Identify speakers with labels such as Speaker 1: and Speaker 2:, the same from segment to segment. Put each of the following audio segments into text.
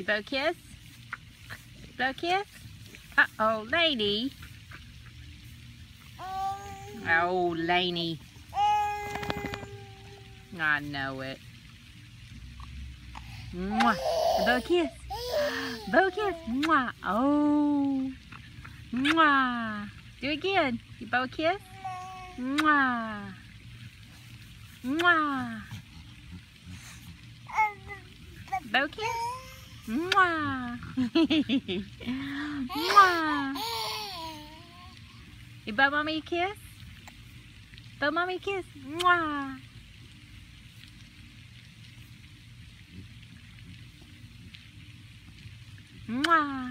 Speaker 1: You blow kiss? Blow kiss? Uh-oh, lady. Oh, Laney. I know it. Mwah. Blow kiss. Blow kiss. Mwah. Oh. Mwah. Do it again. You blow a kiss. Mwah. Mwah. Blow a kiss. Mwah. Mwah. You blow mommy a kiss? Blow mommy a kiss. Mwah. Mwah.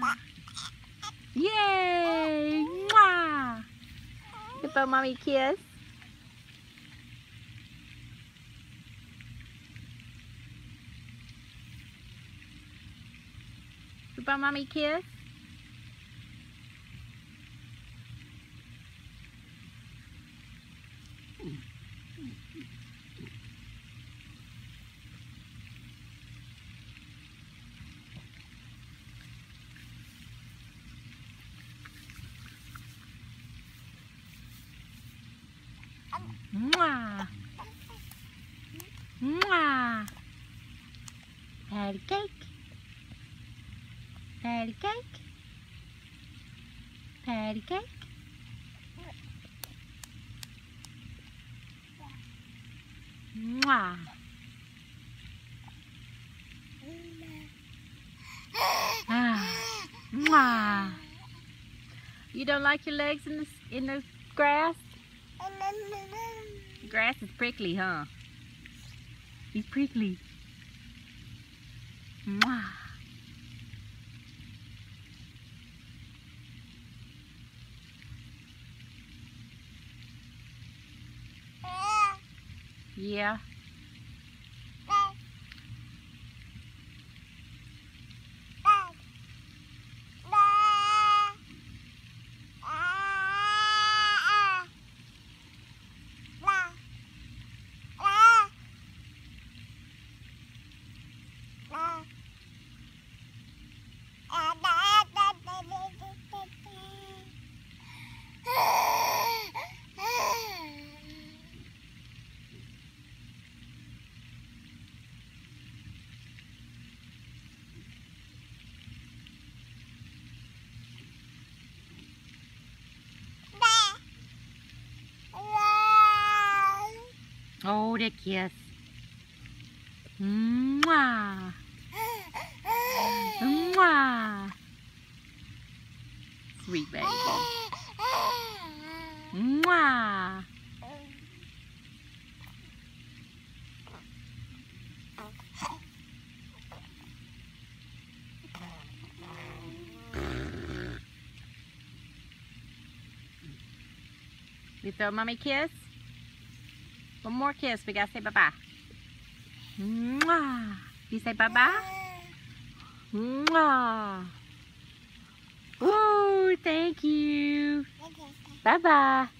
Speaker 1: Yay! Mwah. You blow mommy a kiss? Blow mommy kiss? Mwah. Mwah. Patty cake. Patty cake. Patty cake. Mwah. Ah. Mwah. You don't like your legs in the in the grass? Grass is prickly, huh? He's prickly. Mwah. Yeah. Oh, the kiss. Mwah. Mwah. Sweet baby. Mwah. You throw mommy kiss? One more kiss. We gotta say bye-bye. Mwah. You say bye-bye? Mwah. Oh, thank you. Bye-bye.